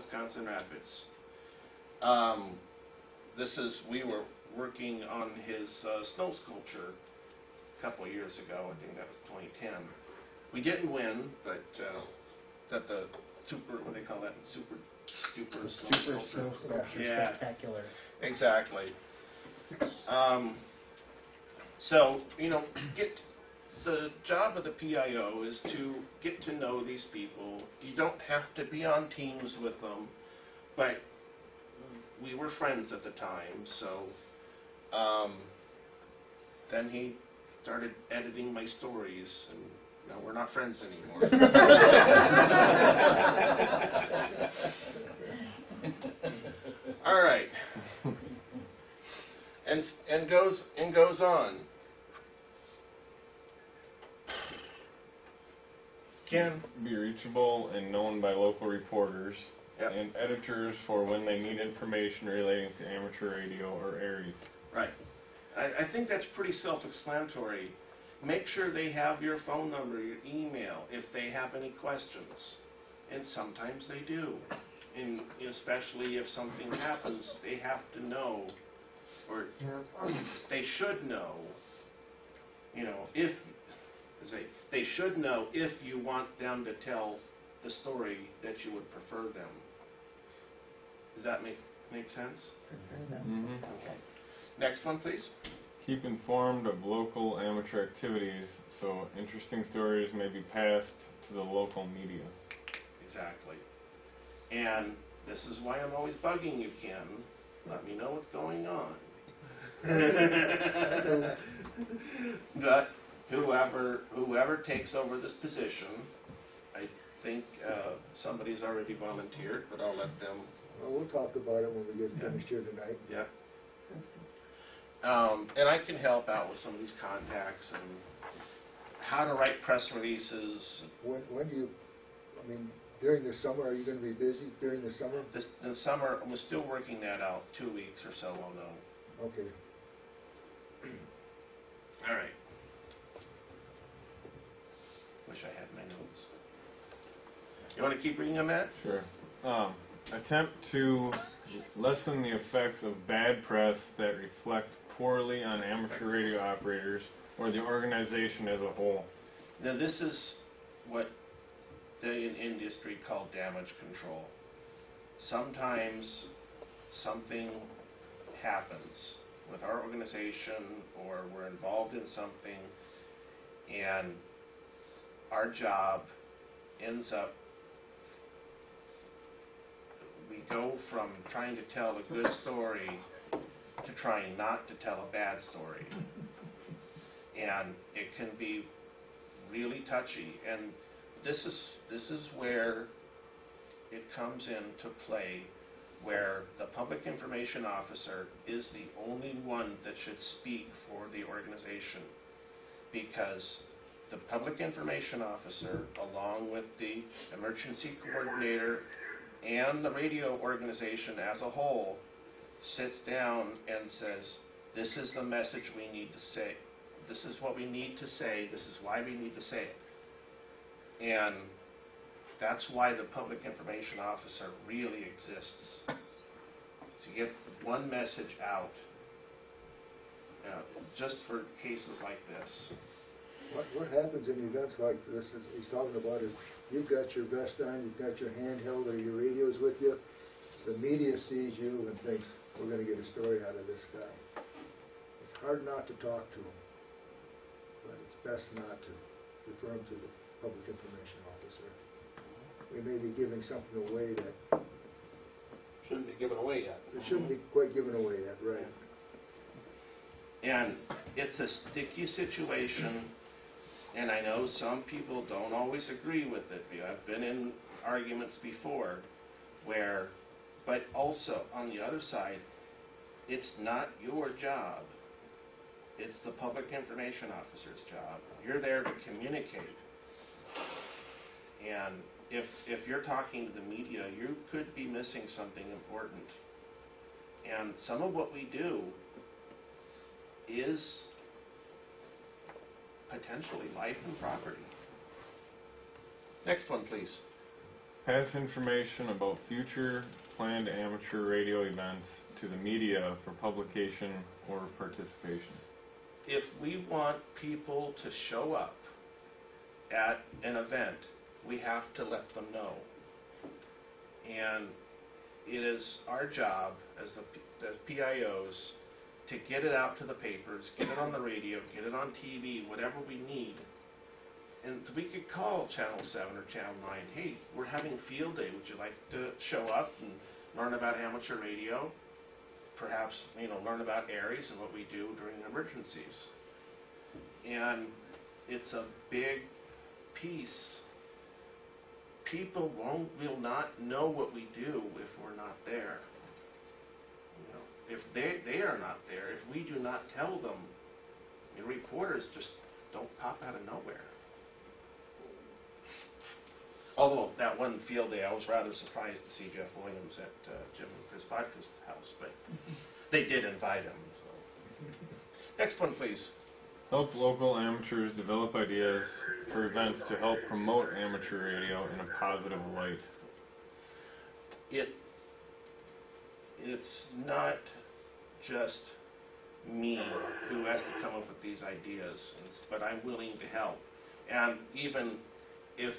Wisconsin Rapids. Um, this is, we were working on his uh, snow sculpture a couple years ago, I think that was 2010. We didn't win, but uh, that the super, what do they call that, super, super snow Super sculpture. snow sculpture Yeah. spectacular. Exactly. Um, so, you know, get, the job of the PIO is to get to know these people. You don't have to be on teams with them, but we were friends at the time, so, um, then he started editing my stories, and now we're not friends anymore. All right. And, and goes, and goes on. Ken? be reachable and known by local reporters Yep. and editors for when they need information relating to amateur radio or ARES. Right. I, I think that's pretty self-explanatory. Make sure they have your phone number, your email, if they have any questions. And sometimes they do. And especially if something happens, they have to know, or they should know, you know, if, say, they should know if you want them to tell the story that you would prefer them. Does that make, make sense? Mm-hmm. Okay. Next one, please. Keep informed of local amateur activities so interesting stories may be passed to the local media. Exactly. And this is why I'm always bugging you, Ken. Let me know what's going on. but whoever whoever takes over this position, I think uh, somebody's already volunteered, but I'll let them. Well, we'll talk about it when we get Yeah. finished here tonight. Yeah. Um, and I can help out with some of these contacts and how to write press releases. When, when do you, I mean, during the summer, are you gonna be busy during the summer? This the summer, we're still working that out. Two weeks or so, I'll know. Okay. All right. Wish I had my notes. You want to keep reading on that? Sure. Um, attempt to lessen the effects of bad press that reflect poorly on amateur radio operators or the organization as a whole. Now, this is what the in industry call damage control. Sometimes something happens with our organization or we're involved in something and our job ends up we go from trying to tell a good story to trying not to tell a bad story. And it can be really touchy. And this is this is where it comes into play where the public information officer is the only one that should speak for the organization because the public information officer along with the emergency coordinator and the radio organization as a whole sits down and says this is the message we need to say this is what we need to say this is why we need to say it and that's why the public information officer really exists. To get one message out, uh, just for cases like this. What, what happens in events like this, is he's talking about is, you've got your vest on, you've got your handheld or your radios with you, the media sees you and thinks, we're gonna get a story out of this guy. It's hard not to talk to him, but it's best not to refer him to the public information officer. We may be giving something away that, Shouldn't be given away yet. it shouldn't be quite given away yet, right? And it's a sticky situation, and I know some people don't always agree with it. I've been in arguments before where, but also on the other side, it's not your job. It's the public information officer's job. You're there to communicate. And if, if you're talking to the media, you could be missing something important. And some of what we do is potentially life and property. Next one, please. Pass information about future planned amateur radio events to the media for publication or participation. If we want people to show up at an event, we have to let them know. And it is our job as the, P- as PIOs to get it out to the papers, get it on the radio, get it on TV, whatever we need. And so we could call Channel 7 or Channel 9, hey, we're having field day, would you like to show up and learn about amateur radio? Perhaps, you know, learn about ARES and what we do during emergencies. And it's a big piece. People won't, will not know what we do if we're not there. You know, if they, they are not there, if we do not tell them, the reporters just don't pop out of nowhere. Although that one field day, I was rather surprised to see Jeff Williams at uh, Jim and Chris Bodka's house, but they did invite him. So. Next one, please. Help local amateurs develop ideas for events to help promote amateur radio in a positive light. It it's not just me who has to come up with these ideas, but I'm willing to help. And even if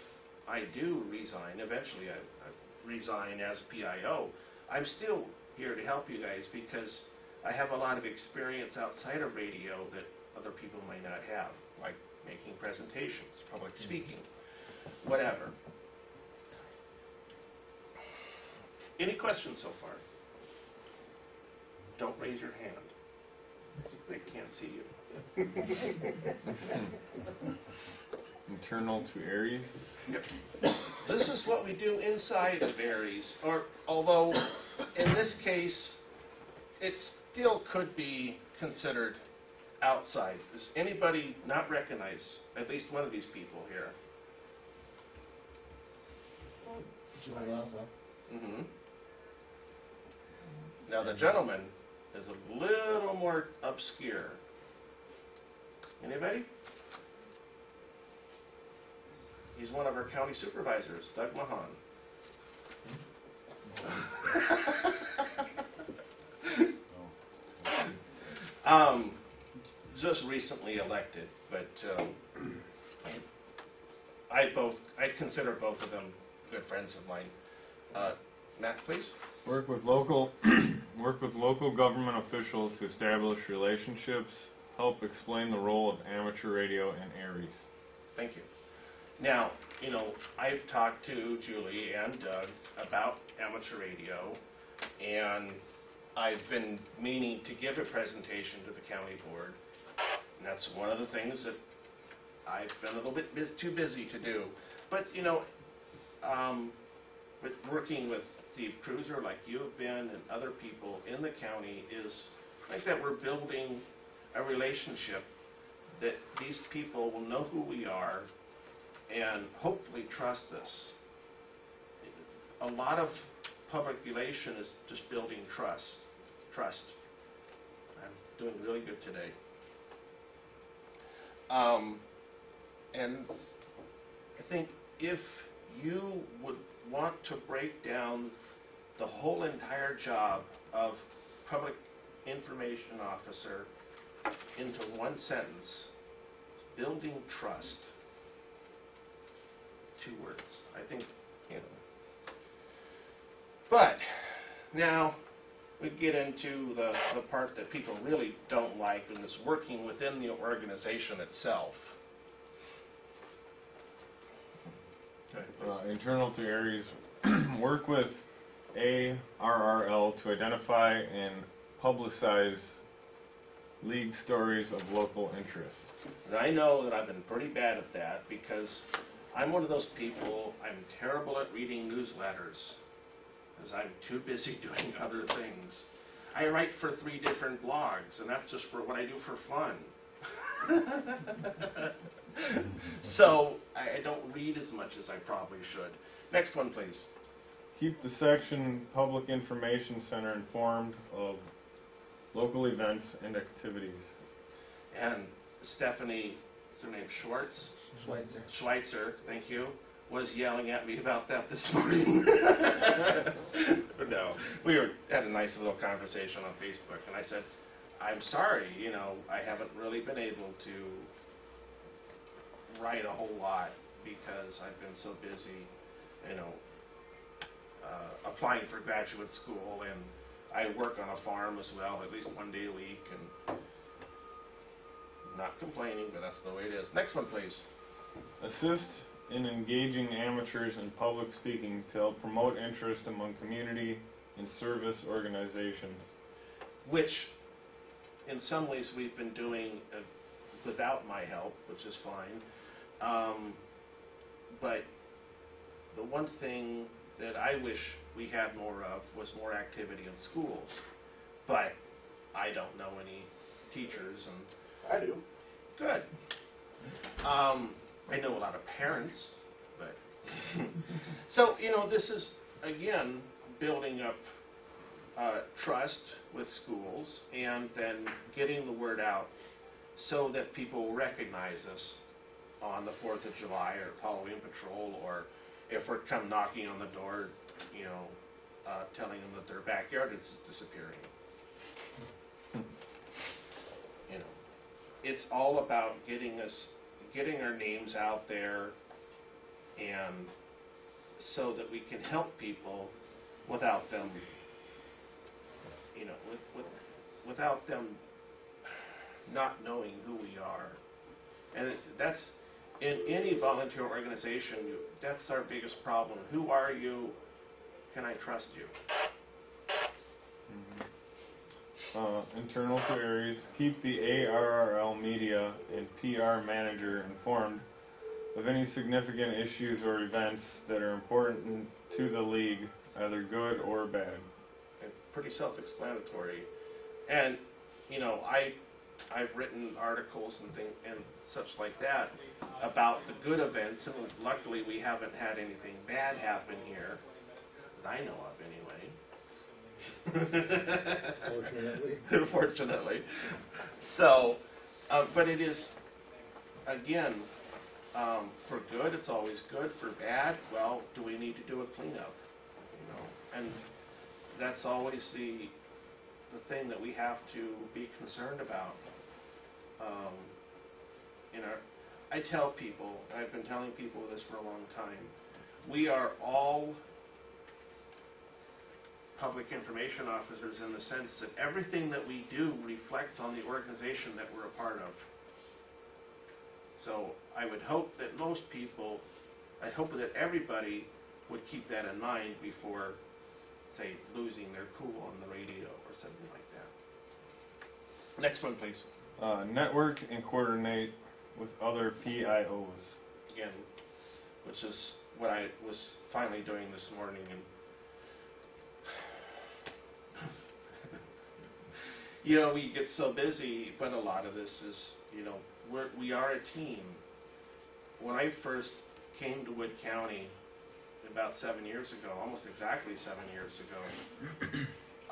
I do resign, eventually I, I resign as PIO, I'm still here to help you guys because I have a lot of experience outside of radio that other people might not have, like making presentations, public mm-hmm. speaking, whatever. Any questions so far? Don't raise your hand. They can't see you. Internal to ARES. Yep. This is what we do inside of ARES, or although in this case, it still could be considered outside. Does anybody not recognize at least one of these people here? Mm-hmm. Now, the gentleman is a little more obscure. Anybody? He's one of our county supervisors, Doug Mahan. um, just recently elected, but um, I both I consider both of them good friends of mine. Uh, Matt, please. Work with local work with local government officials to establish relationships. Help explain the role of amateur radio in ARES. Thank you. Now, you know, I've talked to Julie and Doug about amateur radio, and I've been meaning to give a presentation to the county board. And that's one of the things that I've been a little bit too busy to do. But, you know, um, with working with Steve Cruiser, like you have been, and other people in the county, is think that we're building a relationship that these people will know who we are and hopefully trust us. A lot of public relation is just building trust. Trust. I'm doing really good today. Um, and I think if you would want to break down the whole entire job of public information officer into one sentence, building trust. Two words. I think, you know. But now we get into the, the part that people really don't like and is working within the organization itself. Okay, Uh, internal to ARES, work with ARRL to identify and publicize league stories of local interest. And I know that I've been pretty bad at that because I'm one of those people, I'm terrible at reading newsletters because I'm too busy doing other things. I write for three different blogs, and that's just for what I do for fun. so I I don't read as much as I probably should. Next one, please. Keep the section Public Information Center informed of local events and activities. And Stephanie, is her name Schwartz? Schweitzer. Schweitzer, thank you, was yelling at me about that this morning. no, we were had a nice little conversation on Facebook, and I said, "I'm sorry, you know, I haven't really been able to write a whole lot because I've been so busy, you know, uh, applying for graduate school, and I work on a farm as well, at least one day a week, and not complaining, but that's the way it is. Next one, please. Assist in engaging amateurs in public speaking to help promote interest among community and service organizations. which in some ways we've been doing uh, without my help, which is fine. Um, but the one thing that I wish we had more of was more activity in schools. But I don't know any teachers, and I do. good. Um, I know a lot of parents, but so you know this is again building up uh, trust with schools and then getting the word out so that people recognize us on the Fourth of July or Halloween patrol or if we're come knocking on the door, you know, uh, telling them that their backyard is disappearing. You know, it's all about getting us, getting our names out there and so that we can help people without them, you know, with, with, without them not knowing who we are. And that's, in any volunteer organization, you, that's our biggest problem. Who are you? Can I trust you? Uh, internal to ARES, keep the ARRL media and PR manager informed of any significant issues or events that are important to the league, either good or bad. and pretty self-explanatory. And you know, I I've written articles and thing and such like that about the good events, and luckily we haven't had anything bad happen here that I know of anyway. Fortunately. Fortunately. So, uh, but it is again um, for good. It's always good. For bad, well, do we need to do a cleanup? You know, and that's always the the thing that we have to be concerned about. Um, in our, I tell people, and I've been telling people this for a long time, we are all public information officers in the sense that everything that we do reflects on the organization that we're a part of. So I would hope that most people, I hope that everybody would keep that in mind before, say, losing their cool on the radio or something like that. Next one, please. Uh, network and coordinate with other PIOs. Again, which is what I was finally doing this morning and you know, we get so busy, but a lot of this is, you know, we're, we are a team. When I first came to Wood County about seven years ago, almost exactly seven years ago,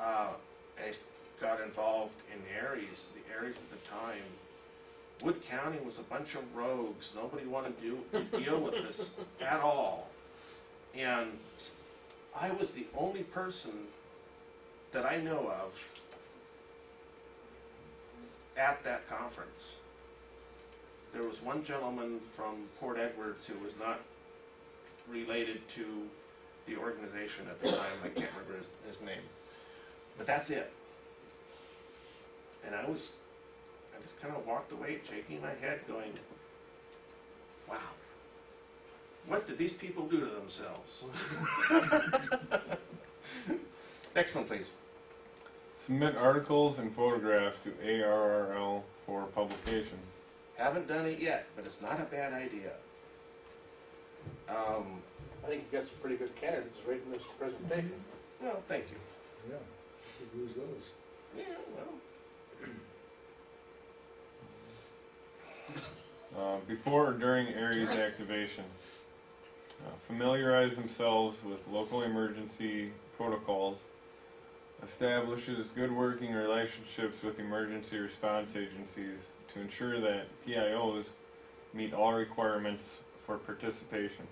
uh, I got involved in ARES, the ARES at the time. Wood County was a bunch of rogues. Nobody wanted to deal with this at all. And I was the only person that I know of at that conference. There was one gentleman from Port Edwards who was not related to the organization at the time. I can't remember his, his name. But that's it. And I was, I just kind of walked away shaking my head going, wow, what did these people do to themselves? Next one, please. Submit articles and photographs to ARRL for publication. Haven't done it yet, but it's not a bad idea. Um, I think you've got some pretty good candidates right in this presentation. well, thank you. Yeah, should use those. Yeah, well, Uh, before or during ARES activation. Uh, familiarize themselves with local emergency protocols. Establishes good working relationships with emergency response agencies to ensure that PIOs meet all requirements for participation.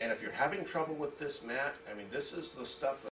And if you're having trouble with this, Matt, I mean, this is the stuff